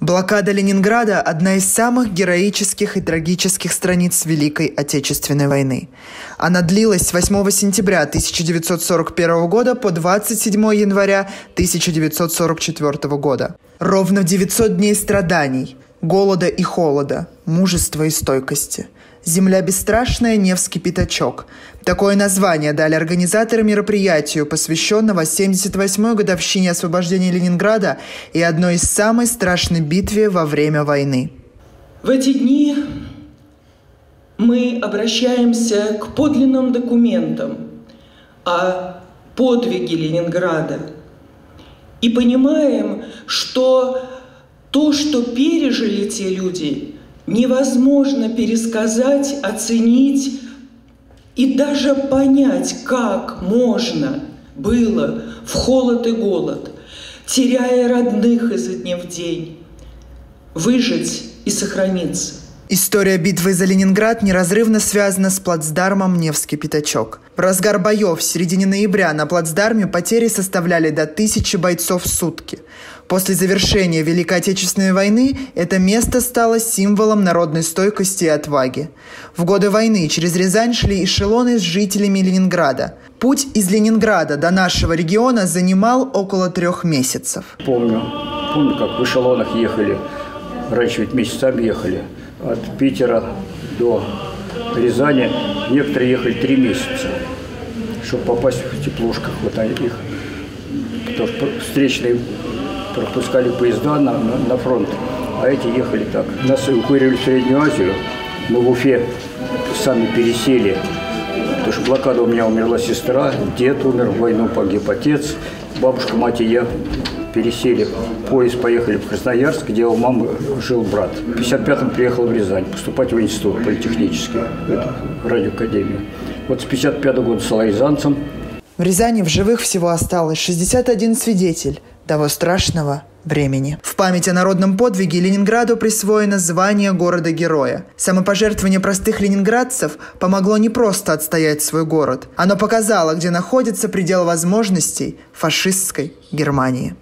Блокада Ленинграда – одна из самых героических и трагических страниц Великой Отечественной войны. Она длилась с 8 сентября 1941 года по 27 января 1944 года. Ровно 900 дней страданий, голода и холода, мужества и стойкости – «Земля бесстрашная. Невский пятачок». Такое название дали организаторы мероприятию, посвященного 78-й годовщине освобождения Ленинграда и одной из самой страшной битве во время войны. В эти дни мы обращаемся к подлинным документам о подвиге Ленинграда и понимаем, что то, что пережили те люди, невозможно пересказать, оценить и даже понять, как можно было в холод и голод, теряя родных изо дня в день, выжить и сохраниться. История битвы за Ленинград неразрывно связана с плацдармом Невский пятачок. В разгар боев в середине ноября на плацдарме потери составляли до тысячи бойцов в сутки. После завершения Великой Отечественной войны это место стало символом народной стойкости и отваги. В годы войны через Рязань шли эшелоны с жителями Ленинграда. Путь из Ленинграда до нашего региона занимал около трех месяцев. Помню, помню, как в эшелонах ехали. Раньше ведь месяцами ехали от Питера до Рязани некоторые ехали три месяца, чтобы попасть в теплушках. Вот они их, потому что встречные пропускали поезда на, на, на фронт, а эти ехали так. Нас эвакуировали в Среднюю Азию, мы в Уфе сами пересели, потому что блокада у меня умерла сестра, дед умер, в войну погиб отец, бабушка, мать и я пересели поезд, поехали в Красноярск, где у мамы жил брат. В 55-м приехал в Рязань поступать в институт политехнический, в радиоакадемию. Вот с 55 -го года стал рязанцем. В Рязани в живых всего осталось 61 свидетель того страшного времени. В память о народном подвиге Ленинграду присвоено звание города-героя. Самопожертвование простых ленинградцев помогло не просто отстоять свой город. Оно показало, где находится предел возможностей фашистской Германии.